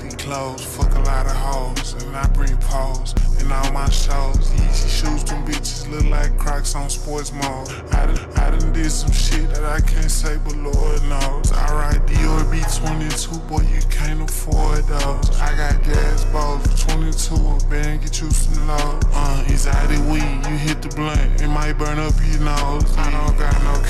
these clothes, fuck a lot of hoes, and I bring pose in all my shows. Yeezy shoes, them bitches look like Crocs on sports mode. I done, I done did some shit that I can't say, but Lord knows. I ride Dior B22, boy, you can't afford those. I got gas balls for 22, a band, get you some lows. Uh, exotic weed, you hit the blunt, it might burn up your nose. I don't got no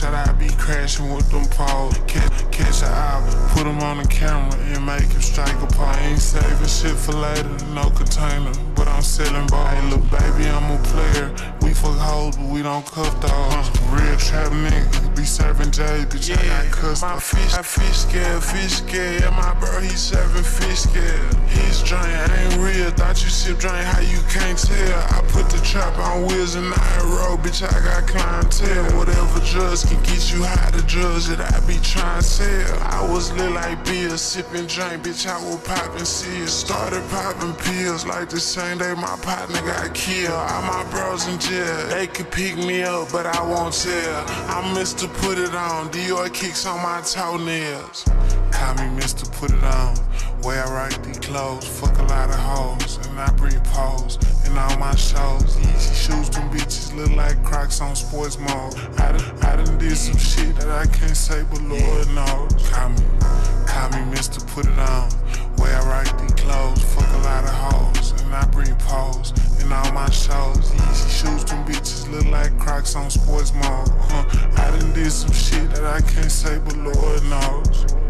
camera I be crashing with them poles. Catch, catch a out, put them on the camera and make him strike a pole. I ain't saving shit for later, no container, but I'm selling ball. Hey, look, baby, I'm a player. We fuck hoes, but we don't cuff dogs. Real trap nigga, be serving J, bitch, I got custom. My fish, I fish scale, fish scale. Yeah, my bro, he serving fish scale. His drink ain't real, thought you sip drink, how you can't tell. I put trap on wheels and I roll, bitch, I got clientele. Whatever drugs can get you high, the drugs that I be trying to sell. I was lit like beer, sipping drink, bitch, I was popping seals. Started popping pills like the same day my partner got killed. All my bros in jail, they could pick me up, but I won't tell. I'm Mr. Put It On, Dior kicks on my toenails. Call me Mr. Put It On, where I rock these clothes, fuck a lot of hoes, and I bring pose in all my shows. Yeezy shoes, them bitches look like Crocs on sports mode. I done, I done did some shit that I can't say, but Lord knows. Call me, call me Mr. Put It On, where I rock these clothes, fuck a lot of hoes, and I bring pose in all my shows. Yeezy shoes, them bitches look like Crocs on sports mode. Huh. I done did some shit that I can't say, but Lord knows.